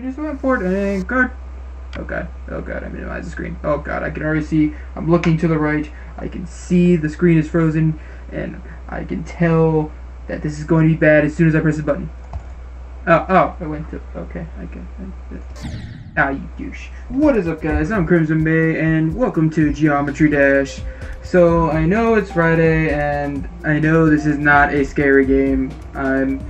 Just went for it and good. Oh god, oh god, I minimized the screen. Oh god, I can already see, I'm looking to the right, I can see the screen is frozen, and I can tell that this is going to be bad as soon as I press the button. Oh, oh, I went to, okay, okay. Ah, you douche. What is up guys, I'm Crimson May, and welcome to Geometry Dash. So, I know it's Friday, and I know this is not a scary game. I'm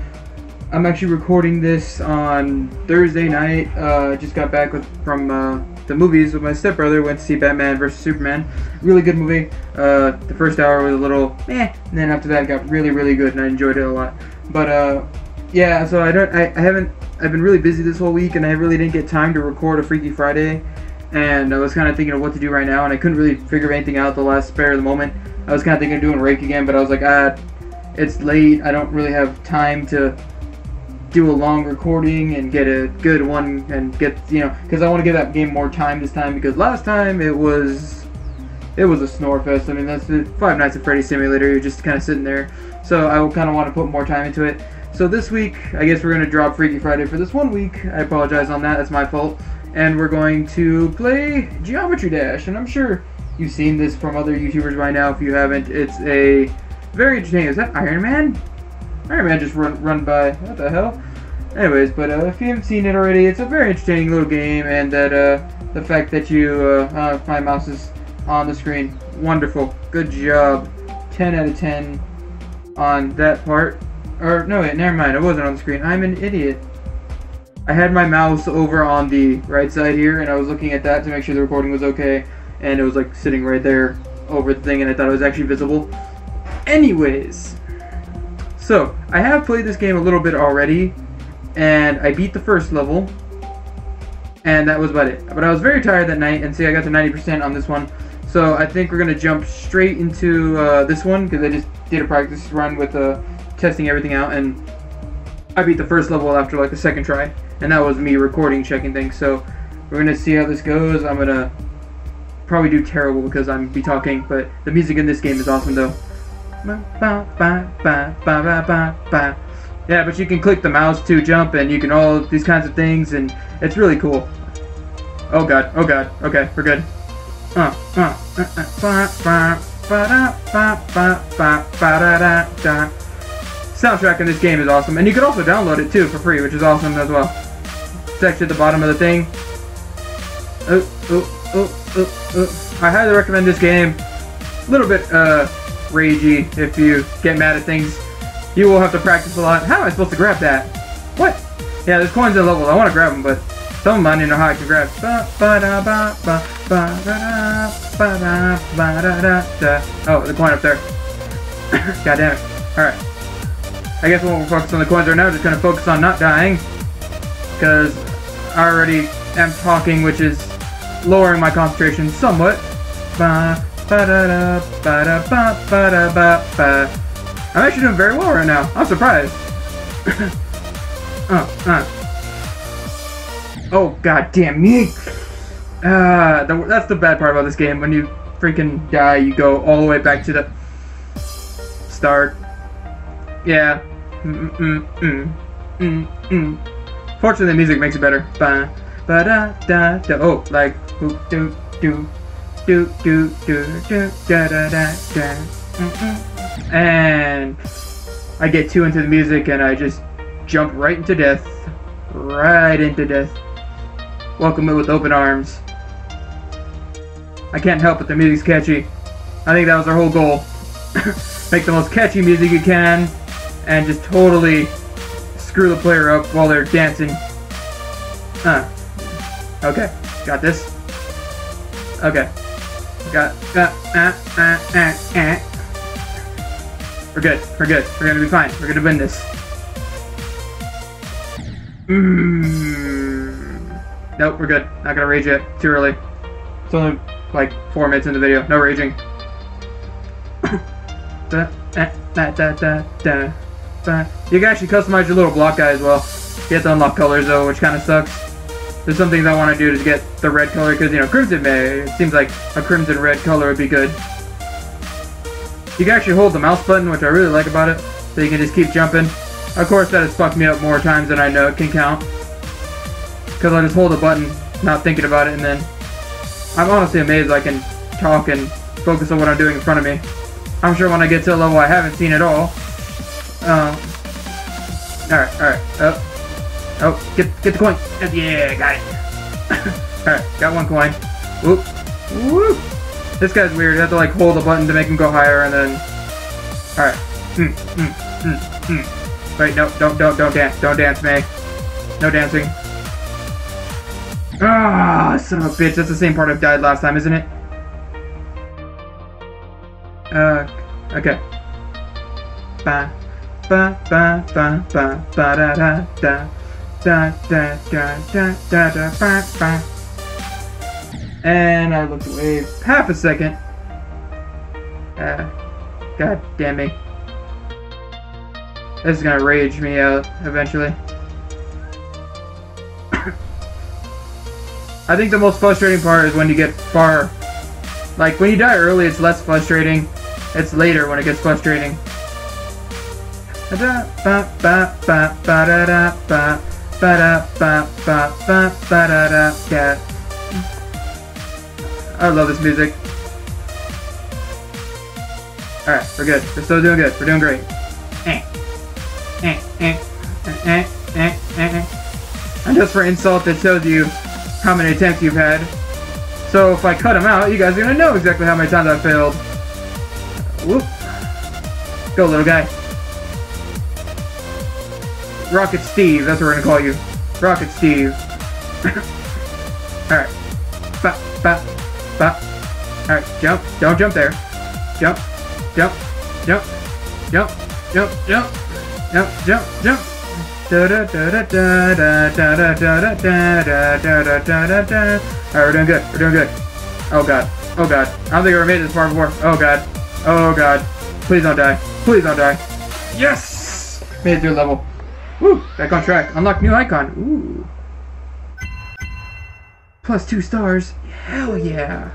I'm actually recording this on Thursday night. Uh, just got back with, from uh, the movies with my stepbrother. Went to see Batman vs Superman. Really good movie. Uh, the first hour was a little meh, and then after that got really really good, and I enjoyed it a lot. But uh, yeah, so I don't, I, I haven't, I've been really busy this whole week, and I really didn't get time to record a Freaky Friday. And I was kind of thinking of what to do right now, and I couldn't really figure anything out the last spare of the moment. I was kind of thinking of doing Rake again, but I was like, ah, it's late. I don't really have time to do a long recording and get a good one and get you know because I want to give that game more time this time because last time it was it was a snore fest. I mean that's the Five Nights at Freddy's Simulator. You're just kind of sitting there, so I will kind of want to put more time into it. So this week, I guess we're gonna drop Freaky Friday for this one week. I apologize on that. That's my fault. And we're going to play Geometry Dash, and I'm sure you've seen this from other YouTubers by now. If you haven't, it's a very interesting. Is that Iron Man? Iron Man just run run by. What the hell? Anyways, but uh, if you haven't seen it already, it's a very entertaining little game, and that uh, the fact that you uh, uh, my mouse is on the screen, wonderful, good job, 10 out of 10 on that part. Or no, wait, never mind, it wasn't on the screen. I'm an idiot. I had my mouse over on the right side here, and I was looking at that to make sure the recording was okay, and it was like sitting right there over the thing, and I thought it was actually visible. Anyways, so I have played this game a little bit already, and I beat the first level, and that was about it. But I was very tired that night, and see, I got to 90% on this one, so I think we're gonna jump straight into uh, this one because I just did a practice run with uh, testing everything out, and I beat the first level after like the second try, and that was me recording, checking things. So we're gonna see how this goes. I'm gonna probably do terrible because I'm be talking, but the music in this game is awesome though. Yeah, but you can click the mouse to jump and you can all these kinds of things and it's really cool. Oh god, oh god, okay, we're good. Soundtrack in this game is awesome, and you can also download it too for free, which is awesome as well. It's actually at the bottom of the thing. Oh, oh, oh, oh, oh. I highly recommend this game. A little bit uh, ragey if you get mad at things. You will have to practice a lot. How am I supposed to grab that? What? Yeah, there's coins in the level. I want to grab them, but somebody know how I can grab. Oh, the coin up there. God damn it. Alright. I guess we won't focus on the coins right now. Just going to focus on not dying. Because I already am talking, which is lowering my concentration somewhat. I'm actually doing very well right now. I'm surprised. uh, uh. Oh, god damn me! Uh, the, that's the bad part about this game. When you freaking die, you go all the way back to the start. Yeah. Mm -mm -mm. Mm -mm. Fortunately, the music makes it better. Ba, ba da da da. Oh, like do do do do do do da da da da. Mm -mm and I get too into the music and I just jump right into death. Right into death. Welcome it with open arms. I can't help but the music's catchy. I think that was our whole goal. Make the most catchy music you can and just totally screw the player up while they're dancing. Huh. Okay. Got this. Okay. We're good. We're good. We're gonna be fine. We're gonna win this. Mm. Nope, we're good. Not gonna rage yet. Too early. It's only like four minutes in the video. No raging. You can actually customize your little block guy as well. You have to unlock colors though, which kind of sucks. There's some things I want to do to get the red color because, you know, Crimson May, it seems like a crimson red color would be good. You can actually hold the mouse button, which I really like about it, so you can just keep jumping. Of course, that has fucked me up more times than I know it can count. Because I just hold a button, not thinking about it, and then I'm honestly amazed I can talk and focus on what I'm doing in front of me. I'm sure when I get to a level I haven't seen at all. Um, alright, alright. Oh. Oh, get get the coin. Yeah, got it. alright, got one coin. Whoop. Whoop. This guy's weird. You have to like hold the button to make him go higher and then... Alright. Mm, mm, mm, mm. Wait, no, don't, don't, don't dance. Don't dance, May. No dancing. Ah, son of a bitch. That's the same part I've died last time, isn't it? Uh, okay. Ba, ba, ba, ba, ba, ba, da, da, da. Da, da, da, da, da, da, ba, ba. And I looked away half a second. Uh, God damn me. This is gonna rage me out eventually. I think the most frustrating part is when you get far. Like, when you die early, it's less frustrating. It's later when it gets frustrating. I love this music. Alright, we're good. We're still doing good. We're doing great. Eh. Eh, eh, eh, eh, eh, And just for insult, it shows you how many attempts you've had. So if I cut them out, you guys are gonna know exactly how many times I failed. Whoop. Go, little guy. Rocket Steve, that's what we're gonna call you. Rocket Steve. Alright. Bop, bop, bop. Alright, jump. Don't jump there. Jump, jump, jump, jump, jump, jump, jump, jump, jump. Alright, we're doing good. We're doing good. Oh god. Oh god. I don't think I ever made this far before. Oh god. Oh god. Please don't die. Please don't die. Yes! Made it through level. Woo! Back on track. Unlock new icon. Ooh. Plus two stars. Hell yeah.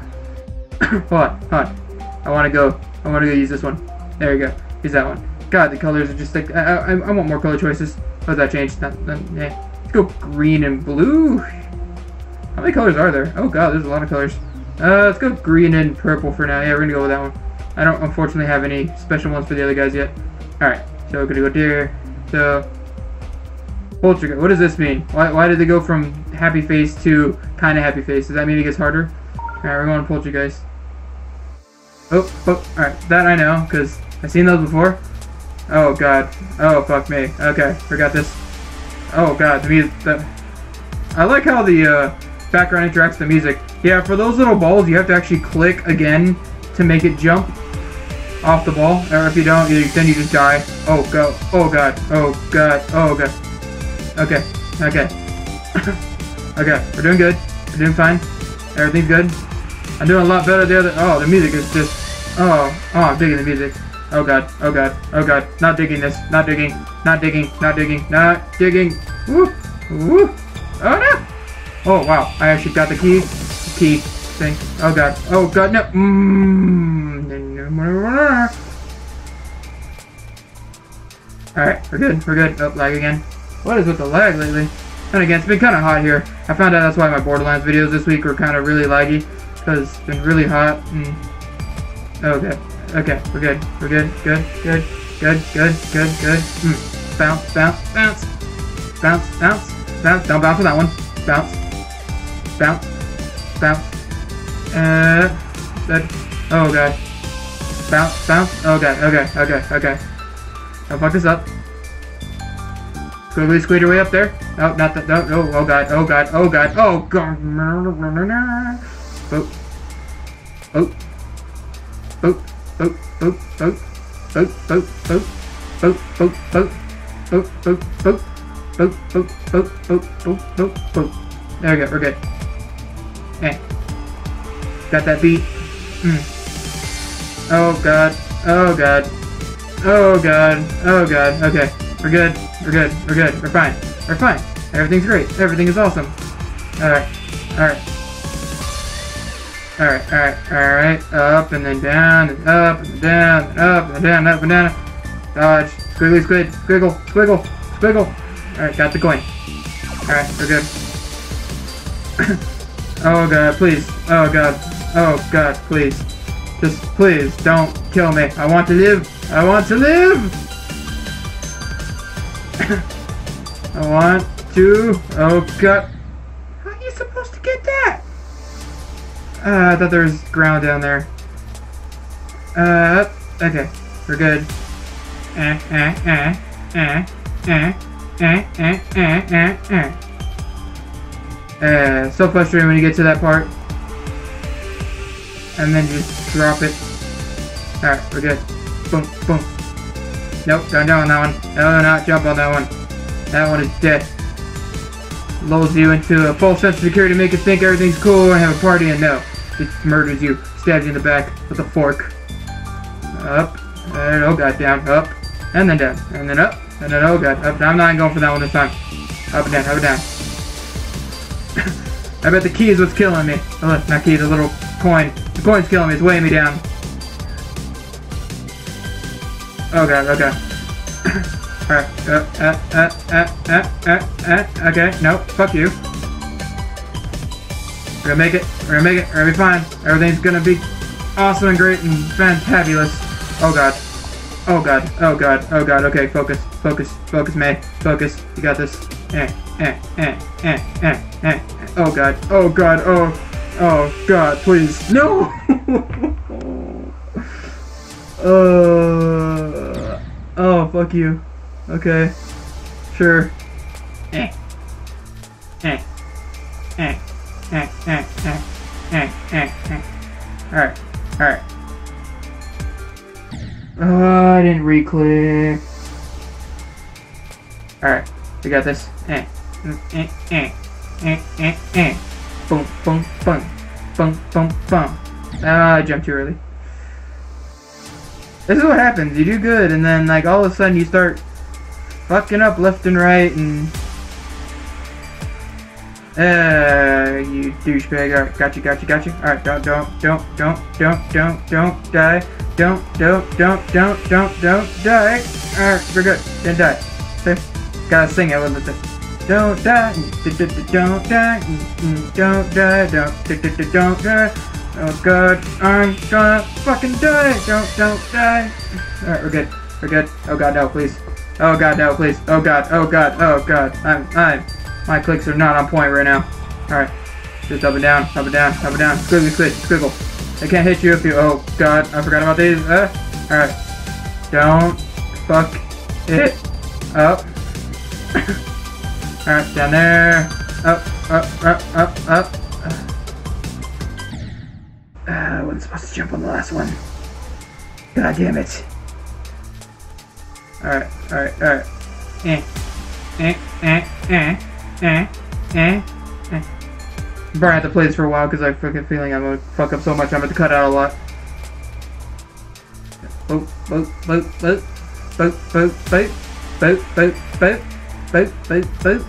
hold on. Hold on. I want to go. I want to go use this one. There you go. Use that one. God, the colors are just like... I, I, I want more color choices. Oh, that changed. Not, not, hey. Let's go green and blue. How many colors are there? Oh god, there's a lot of colors. Uh, let's go green and purple for now. Yeah, we're gonna go with that one. I don't unfortunately have any special ones for the other guys yet. Alright, so we're gonna go there. So, Poltergeist. What does this mean? Why, why did they go from happy face to kind of happy face? Does that mean it gets harder? Alright, we're going to Poltergeist. Oh, oh, alright. That I know, because I've seen those before. Oh god. Oh fuck me. Okay, forgot this. Oh god, the music. The... I like how the uh, background interacts with the music. Yeah, for those little balls, you have to actually click again to make it jump off the ball. Or if you don't, then you just die. Oh god. Oh god. Oh god. Oh god. Okay. Okay. okay. We're doing good. We're doing fine. Everything's good. I'm doing a lot better the other. Oh, the music is just. Oh. Oh, I'm digging the music. Oh god, oh god, oh god. Not digging this. Not digging. Not digging. Not digging. Not digging. Woo! Woo! Oh no! Oh wow, I actually got the key. The key thing. Oh god. Oh god, no. Mmm. Alright, we're good. We're good. Oh, lag again. What is with the lag lately? And again, it's been kind of hot here. I found out that's why my Borderlands videos this week were kind of really laggy. Because it's been really hot. And... Okay. Okay, we're good. We're good. Good. Good. Good. Good. Good. Good. Mm. Bounce. Bounce. Bounce. Bounce. Bounce. Bounce. Don't bounce on that one. Bounce. Bounce. Bounce. Uh. Good. Oh god. Bounce. Bounce. God. Okay. Okay. Okay. Don't fuck this up. Squiggly squeeze your way up there. Oh, not that. No. Oh, oh god. Oh god. Oh god. Oh god. Oh. Oh. Oh boop, boop, boop, boop, boop, boop, boop, boop, boop, boop, boop, boop, boop, boop, boop, boop, boop, boop, boop. There we go, we're good. Hey. Got that beat. Mm. Oh god. Oh god. Oh god. Oh god. Okay. We're good. We're good. We're good. We're fine. We're fine. Everything's great. Everything is awesome. Alright. Alright. Alright, alright, alright. Up and then down and up and down and up and down, up and down. Dodge. Squiggly squid. Squiggle. Squiggle. Squiggle. Alright, got the coin. Alright, we're good. oh god, please. Oh god. Oh god, please. Just please don't kill me. I want to live. I want to live. I want to. Oh god. How are you supposed to get that? Uh, I thought there was ground down there. Uh, okay. We're good. Eh, eh, eh, eh, eh, eh, eh, eh, eh, eh. Uh, so frustrating when you get to that part. And then just drop it. Alright, we're good. Boom, boom. Nope, don't jump on that one. No, not jump on that one. That one is dead. Lulls you into a false sense of security, make you think everything's cool and have a party, and no. It murders you, stabs you in the back with a fork. Up, and oh god, down, up, and then down, and then up, and then oh god, up. I'm not going for that one this time. Up and down, up and down. I bet the key is what's killing me. Oh, not key, the little coin. The coin's killing me, it's weighing me down. Oh god, okay. Alright, uh, uh, uh, uh, uh, uh, uh, okay, nope, fuck you. We're gonna make it, we're gonna make it, we're gonna be fine. Everything's gonna be awesome and great and fantabulous. Oh god. Oh god, oh god, oh god, okay, focus, focus, focus, May, focus, you got this. Eh, eh, eh, eh, eh, eh, oh god, oh god, oh, oh god, please, no! uh, oh, fuck you. Okay, sure. Eh, eh, eh, eh, eh, eh, eh, eh, eh. Alright, alright. Oh, I didn't re-click. Alright, we got this. Eh, eh, eh, eh, eh, eh. Boom, boom, boom. Boom, boom, boom. Ah, I jumped too early. This is what happens. You do good, and then, like, all of a sudden you start fucking up left and right, and... Uh, you douchebag. Alright, got you, got you, got you. Alright, don't, don't, don't, don't, don't, don't, don't die. Don't, don't, don't, don't, don't, don't die. Alright, we're good. Didn't die. See? Gotta sing it with it. Don't die, don't die, don't die, don't, die, don't die. Oh god, I'm gonna fucking die. Don't, don't die. Alright, we're good. We're good. Oh god, no, please. Oh god, no, please. Oh god, oh god, oh god. I'm, I'm, my clicks are not on point right now. Alright. Just up and down, up and down, up and down. Squiggly, squid, squiggle. I can't hit you if you, oh god, I forgot about these. Uh, alright. Don't fuck it up. alright, down there. Up, up, up, up, up. Uh, I wasn't supposed to jump on the last one. God damn it. Alright, alright, alright. Eh. Eh, eh, eh, eh, eh, eh. Bro, I have to play this for a while because I'm fucking feeling I'm gonna fuck up so much I'm gonna cut out a lot. Boop, boop, boop, boop. Boop, boop, boop. Boop, boop, boop. Boop, boop, boop.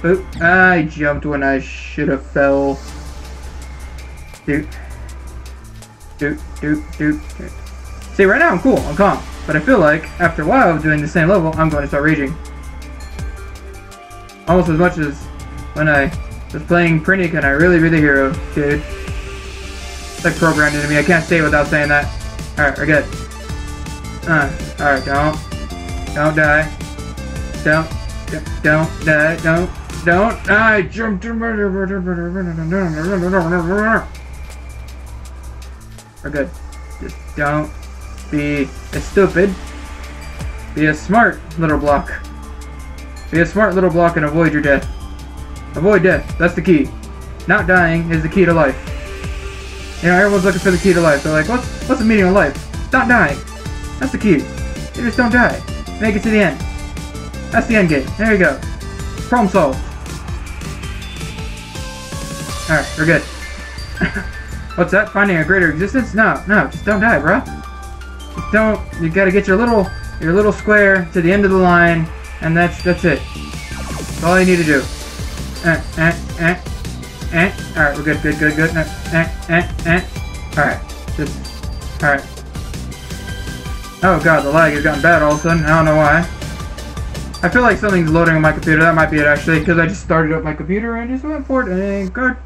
Boop. I jumped when I should have fell. Dude. Doot, doot, doot, doot. See, right now I'm cool, I'm calm. But I feel like, after a while of doing the same level, I'm going to start raging. Almost as much as when I was playing Printic and I really, really hero, dude. It's like programmed into me. I can't say without saying that. Alright, we're good. Uh, alright, don't. Don't die. Don't. Don't die. Don't. Don't. I jumped. We're good. Just don't be a stupid. Be a smart little block. Be a smart little block and avoid your death. Avoid death. That's the key. Not dying is the key to life. You know, everyone's looking for the key to life. They're like, what's what's the meaning of life? Not dying. That's the key. You just don't die. Make it to the end. That's the end game. There you go. Problem solved. Alright, we're good. What's that? Finding a greater existence? No, no, just don't die, bro. Don't. You gotta get your little your little square to the end of the line, and that's that's it. That's all you need to do. Eh, eh, eh, eh. All right, we're good, good, good, good. Eh, eh, eh, eh. All right, just all right. Oh god, the lag has gotten bad all of a sudden. I don't know why. I feel like something's loading on my computer. That might be it actually, because I just started up my computer and just went for it and good.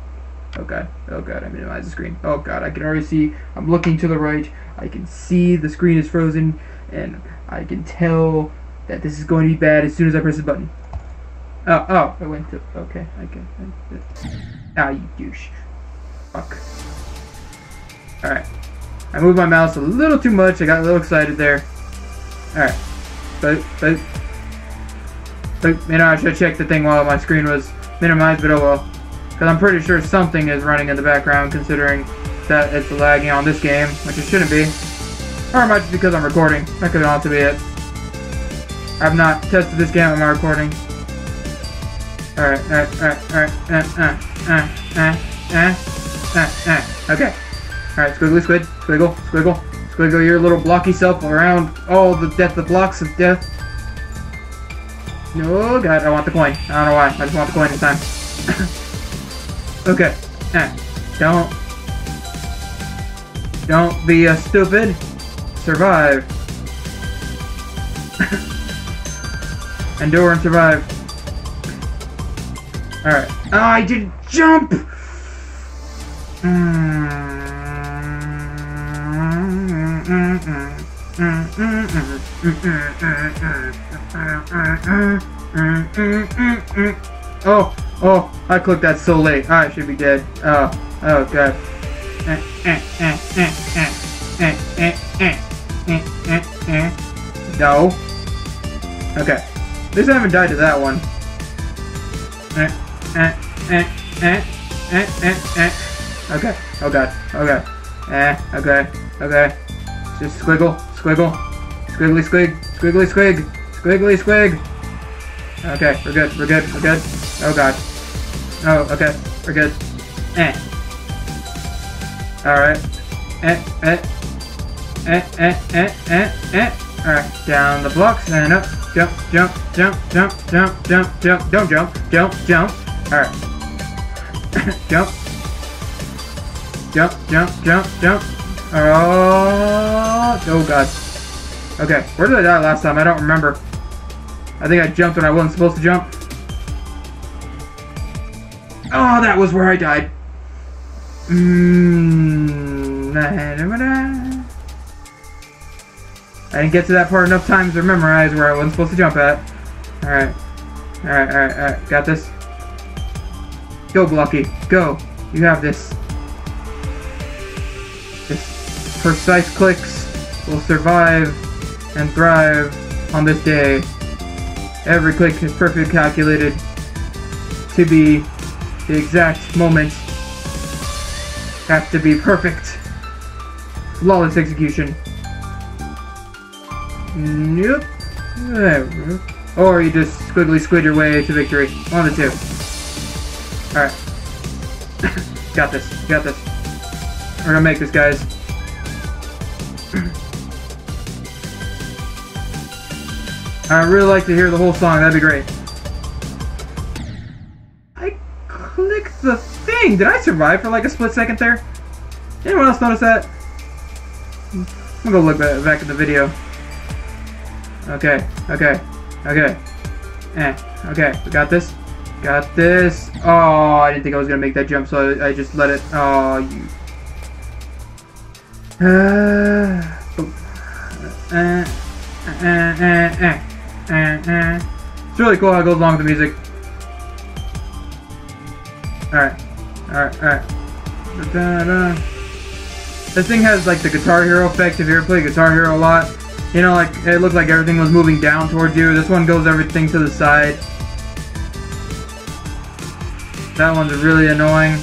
Oh god. Oh god. I minimize the screen. Oh god. I can already see. I'm looking to the right. I can see the screen is frozen, and I can tell that this is going to be bad as soon as I press the button. Oh, oh, I went to. Okay, okay. Ah, you douche. Fuck. Alright. I moved my mouse a little too much. I got a little excited there. Alright. But, but, but, you know, I should checked the thing while my screen was minimized, but oh well. Because I'm pretty sure something is running in the background, considering that it's lagging on this game, which it shouldn't be. Or it might just because I'm recording. That could also be it. I've not tested this game on my recording. Alright, alright, alright, alright, uh, uh, uh, uh, uh, uh, okay. Alright, squiggly squid, squiggle, squiggle, squiggle your little blocky self around all the death, the blocks of death. Oh god, I want the coin. I don't know why, I just want the coin this time. okay, eh, don't, don't be a stupid. Survive. Endure and survive. Alright. Oh, I didn't jump! Oh, oh, I clicked that so late. I should be dead. Oh, oh god. No. Okay. At least I haven't died to that one. Okay. Oh god. Okay. Eh. Okay. Okay. Just squiggle. Squiggle. Squiggly squig. Squiggly squig. Squiggly squig. Okay. We're good. We're good. We're good. Oh god. Oh, okay. We're good. Eh. Alright. Eh. Eh. Eh. Eh. Eh. Eh. Eh. Alright. Down the blocks and up. Jump. Jump. Jump. Jump. Jump. Jump. Jump. Don't jump. Jump. Jump. Alright. jump. Jump, jump, jump, jump. Oh, oh god. Okay, where did I die last time? I don't remember. I think I jumped when I wasn't supposed to jump. Oh, that was where I died. Mmm. I didn't get to that part enough times to memorize where I wasn't supposed to jump at. Alright. Alright, alright, alright. Got this. Go, Blocky. Go. You have this. Just precise clicks will survive and thrive on this day. Every click is perfectly calculated to be the exact moment. Have to be perfect. Flawless execution. Nope. Or you just squiggly squid your way to victory. One of the two. Alright. got this. Got this. We're gonna make this, guys. I'd really like to hear the whole song. That'd be great. Thing. Did I survive for like a split second there? Anyone else notice that? I'm gonna go look back at the video. Okay, okay, okay. Eh, okay, we got this. Got this. Oh, I didn't think I was gonna make that jump, so I, I just let it. Oh, you. Uh, uh, uh. It's really cool how it goes along with the music. Alright, alright, alright. This thing has like the Guitar Hero effect if you ever play Guitar Hero a lot. You know, like, it looked like everything was moving down towards you. This one goes everything to the side. That one's really annoying.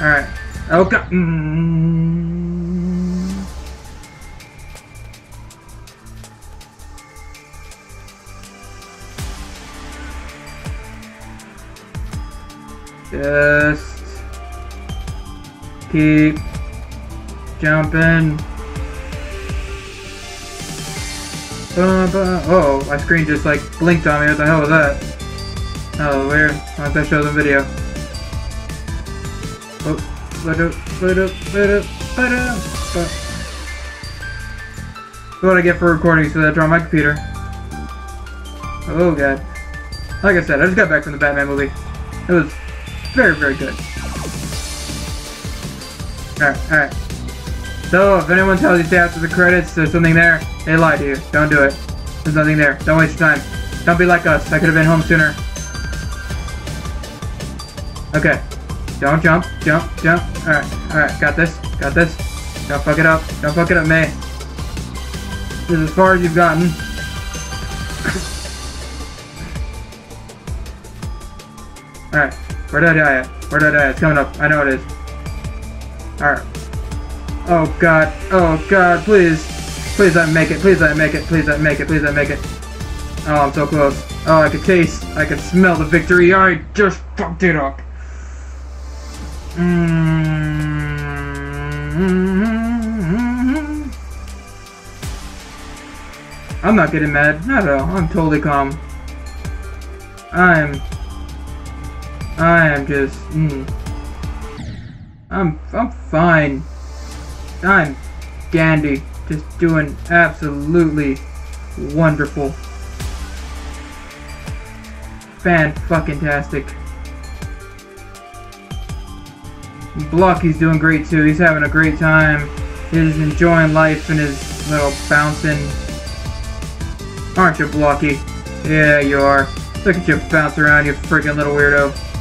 Alright. Okay. Mm. Just keep jumping. Oh, my screen just like blinked on me. What the hell was that? Oh, weird. I have to show them video. Oh, let it, let it, let it, let it. What I get for recording so that's on my computer. Oh god. Like I said, I just got back from the Batman movie. It was Very, very good. Alright, alright. So, if anyone tells you to after the credits there's something there, they lie to you. Don't do it. There's nothing there. Don't waste your time. Don't be like us. I could have been home sooner. Okay. Don't jump. Jump. Jump. Alright. Alright. Got this. Got this. Don't fuck it up. Don't fuck it up, May. This is as far as you've gotten. Alright. Where did I die at? Where did I die? It's coming up. I know it is. Alright. Oh god. Oh god. Please. Please let me make it. Please let me make it. Please let me make it. Please let me make it. Oh, I'm so close. Oh, I can taste. I can smell the victory. I just fucked it up. Mm-hmm. I'm not getting mad. Not at all. I'm totally calm. I'm... I am just... Mm, I'm... I'm fine. I'm dandy. Just doing absolutely wonderful. Fan-fucking-tastic. Blocky's doing great too. He's having a great time. He's enjoying life in his little bouncing. Aren't you, Blocky? Yeah, you are. Look at you bounce around, you freaking little weirdo.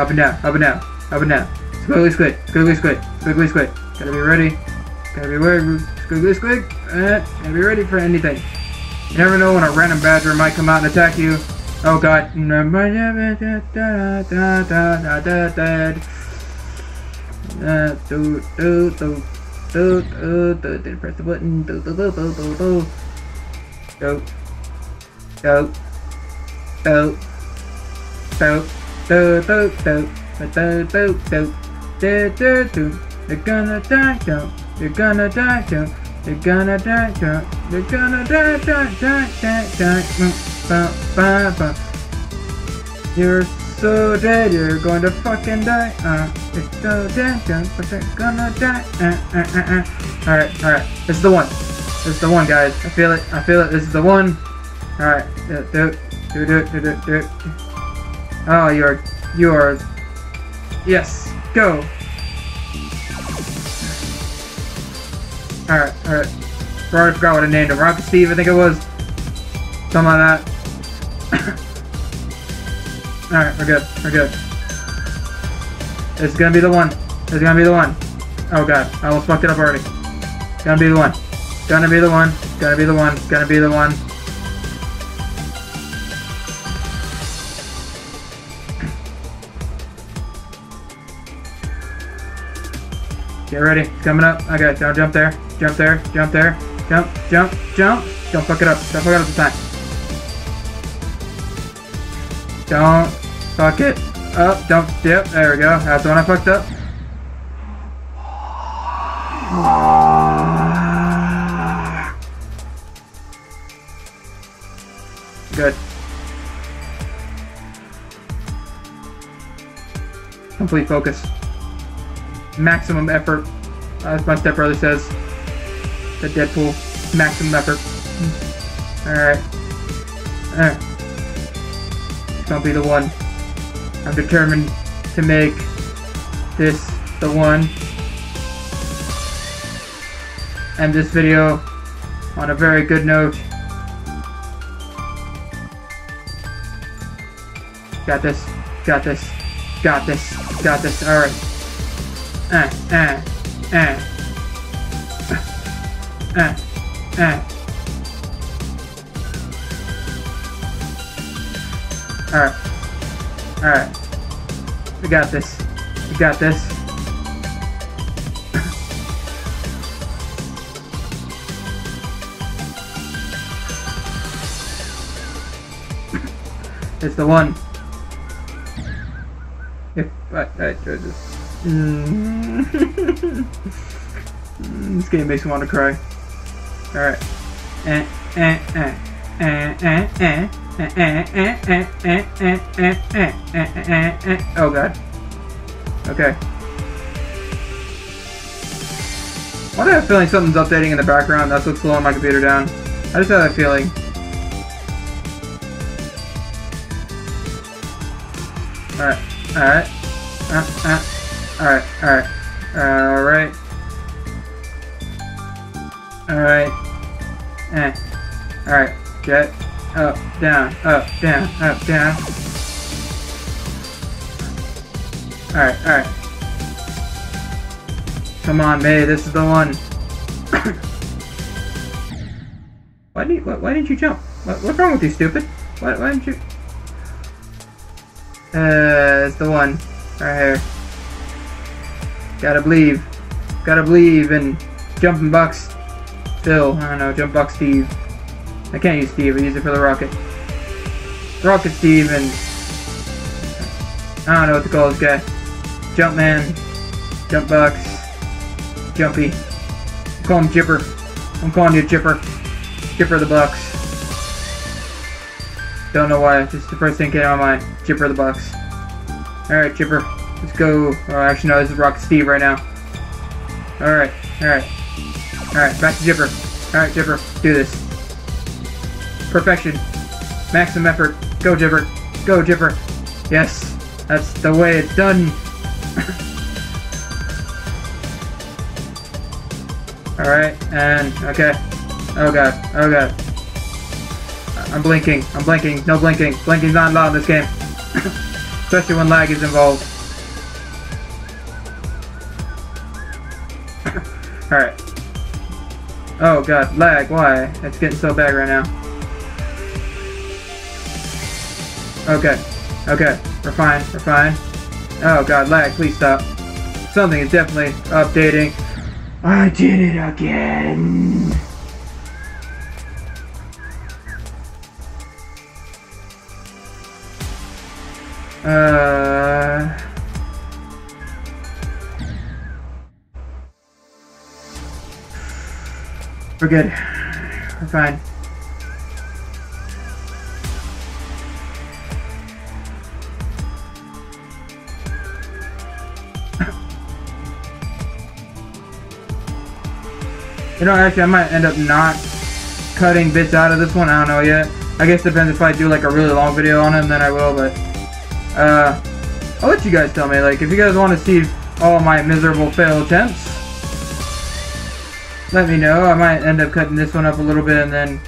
Up and down, up and down, up and down. Squiggly squid, squiggly squid, squiggly squid. Gotta be ready. Gotta be ready. Squiggly squid. Uh, gotta be ready for anything. You never know when a random badger might come out and attack you. Oh god. Didn't press the button. Go. Go. Go. Go. Go. Do do do do do do do do do. You're gonna die, don't. You're gonna die, don't. You're gonna die, die, you're gonna die, die, die, die, die, ba, ba, ba. You're so dead, you're going to fucking die, uh, you're so dead, but you're gonna die, uh, uh, uh, uh. Alright, alright, this is the one, this is the one, guys, I feel it, I feel it, this is the one, alright, do, do, do, do, do, do, do. Ah, oh, you're, you're, yes, go. Alright, alright. I already forgot what I named him. Rocket Steve, I think it was. Something like that. alright, we're good. We're good. It's gonna be the one. It's gonna be the one. Oh god, I almost fucked it up already. Gonna be the one. Gonna be the one. Gonna be the one. Gonna be the one. Get ready. Coming up. Okay, don't jump there. Jump there. Jump there. Jump, jump, jump. Don't fuck it up. Don't fuck it up this time. Don't fuck it up. Don't dip. There we go. That's the one I fucked up. Good. Complete focus maximum effort, uh, as my stepbrother says. The Deadpool, maximum effort. Alright. Alright. It's gonna be the one. I'm determined to make this the one. End this video on a very good note. Got this. Got this. Got this. Got this. Alright eh, eh, eh, eh, eh. Alright. Alright. I got this. I got this. it's the one. If I, I, I just this game makes me want to cry. Alright. Oh god. Okay. Why do I have a feeling something's updating in the background? That's what's slowing my computer down. I just have that feeling. Alright, alright. Uh, uh. Alright. Alright. Alright. Alright. Eh. Alright. Get up, down, up, down, up, down. Alright, alright. Come on, May, this is the one. why didn't why, why, didn't you jump? What, what's wrong with you, stupid? Why, why didn't you? Uh, it's the one. Right here. Gotta believe. Gotta believe in jumping bucks. Phil, I don't know, jump buck Steve. I can't use Steve, I use it for the rocket. Rocket Steve and I don't know what to call this guy. Jumpman, Jump Bucks, Jumpy. I call him Jipper. I'm calling you Jipper. Jipper the Bucks. Don't know why, just the first thing came to my mind. Jipper the Bucks. Alright, Jipper. Let's go. Oh, actually, no, this is Rocket Steve right now. Alright, alright. Alright, back to Jipper. Alright, Jipper, do this. Perfection. Maximum effort. Go, Jipper. Go, Jipper. Yes, that's the way it's done. Alright, and, okay. Oh god, oh god. I'm blinking, I'm blinking, no blinking. Blinking's not allowed in this game. Especially when lag is involved. Alright. Oh god, lag, why? It's getting so bad right now. Okay, okay, we're fine, we're fine. Oh god, lag, please stop. Something is definitely updating. I did it again! Uh... good. We're fine. You know, actually, I might end up not cutting bits out of this one. I don't know yet. I guess depends if I do like a really long video on it, then I will. But uh, I'll let you guys tell me. Like, if you guys want to see all my miserable fail attempts, let me know. I might end up cutting this one up a little bit, and then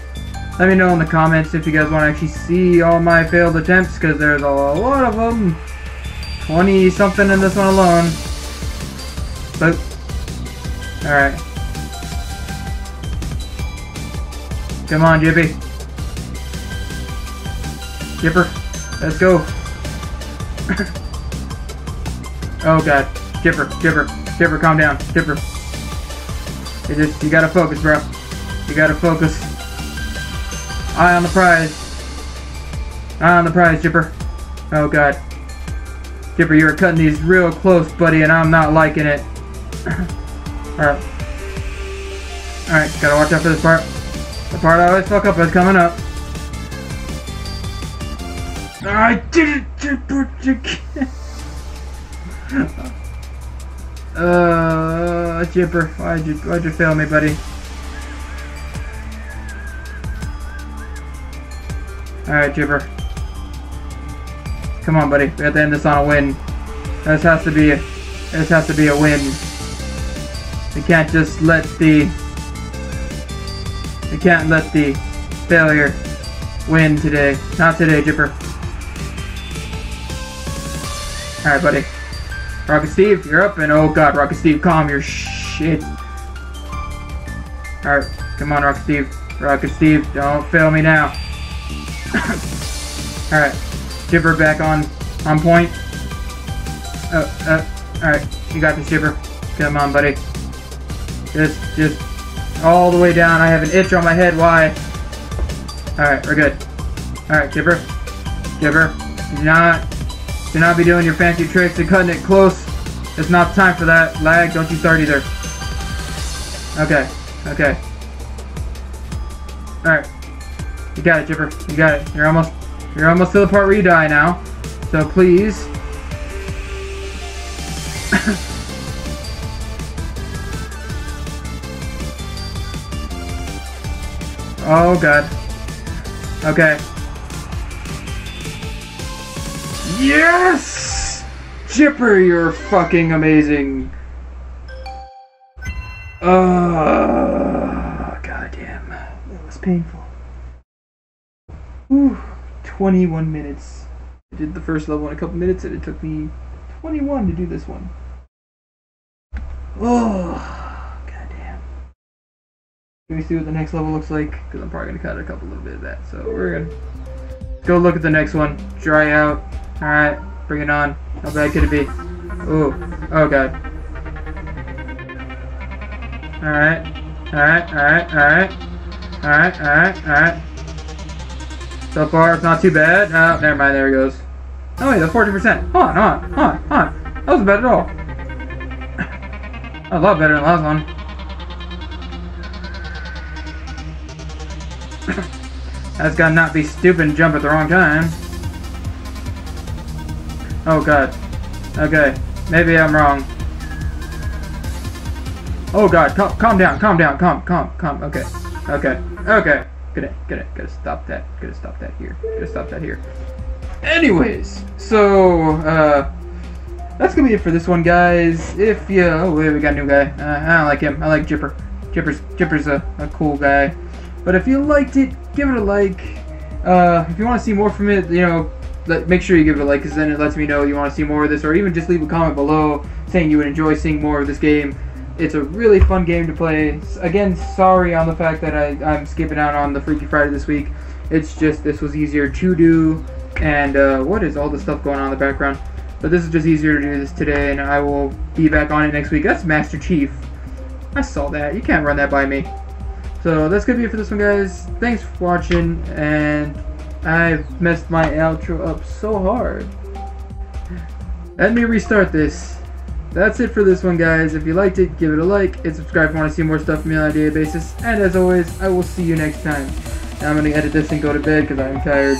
let me know in the comments if you guys want to actually see all my failed attempts, because there's a lot of them. 20 something in this one alone. But, alright. Come on, Jippy. Jipper, let's go. oh god. Jipper, Jipper, Jipper, calm down. Jipper. You just, you gotta focus, bro. You gotta focus. Eye on the prize. Eye on the prize, Jipper. Oh god. Jipper, you were cutting these real close, buddy, and I'm not liking it. Alright. Alright, gotta watch out for this part. The part I always fuck up is coming up. I did it, Jipper. uh, Jipper, why'd you, why'd you fail me, buddy? Alright, Jipper. Come on, buddy. We have to end this on a win. This has to be a, this has to be a win. We can't just let the we can't let the failure win today. Not today, Jipper. Alright, buddy. Rocket Steve, you're up, and oh god, Rocket Steve, calm your shit. Alright, come on, Rocket Steve. Rocket Steve, don't fail me now. Alright, Jipper back on, on point. Oh, uh, alright, you got this, Jipper. Come on, buddy. Just, just all the way down. I have an itch on my head. Why? Alright, we're good. Alright. Jipper. Do not, do not be doing your fancy tricks and cutting it close. It's not time for that. Lag, don't you start either. Okay, okay. Alright. You got it, Jipper. You got it. You're almost, you're almost to the part where you die now. So please. Oh god. Okay. Yes! Chipper, you're fucking amazing. Oh, goddamn. That was painful. Whew. 21 minutes. I did the first level in a couple minutes and it took me 21 to do this one. Oh, goddamn. Let me see what the next level looks like because I'm probably going to cut a couple little bit of that. So we're going to go look at the next one. Dry out. Alright, bring it on. How bad could it be? Ooh. Oh, God. Alright. Alright, alright, alright. Alright, alright, alright. So far, it's not too bad. Oh, never mind, there he goes. Oh wait, that's 40%. Hold on, hold on, hold on, hold on. That wasn't bad at all. A lot better than the last one. That's gotta not be stupid and jump at the wrong time. Oh god. Okay. Maybe I'm wrong. Oh god, calm, calm down, calm down, calm, calm, calm. Okay. Okay. Okay. Gonna, gonna, gotta stop that. Gotta stop that here. Gotta stop that here. Anyways, so, uh, that's gonna be it for this one, guys. If you, oh, wait, we got a new guy. Uh, I don't like him. I like Jipper. Jipper's, Jipper's a, a cool guy. But if you liked it, give it a like. Uh, if you want to see more from it, you know, let, make sure you give it a like, because then it lets me know you want to see more of this, or even just leave a comment below saying you would enjoy seeing more of this game. It's a really fun game to play. Again, sorry on the fact that I, I'm skipping out on the Freaky Friday this week. It's just this was easier to do, and uh, what is all the stuff going on in the background? But this is just easier to do this today, and I will be back on it next week. That's Master Chief. I saw that. You can't run that by me. So that's gonna be it for this one, guys. Thanks for watching, and I've messed my outro up so hard. Let me restart this. That's it for this one, guys. If you liked it, give it a like and subscribe if you want to see more stuff from me on a daily basis. And as always, I will see you next time. Now I'm going to edit this and go to bed because I'm tired.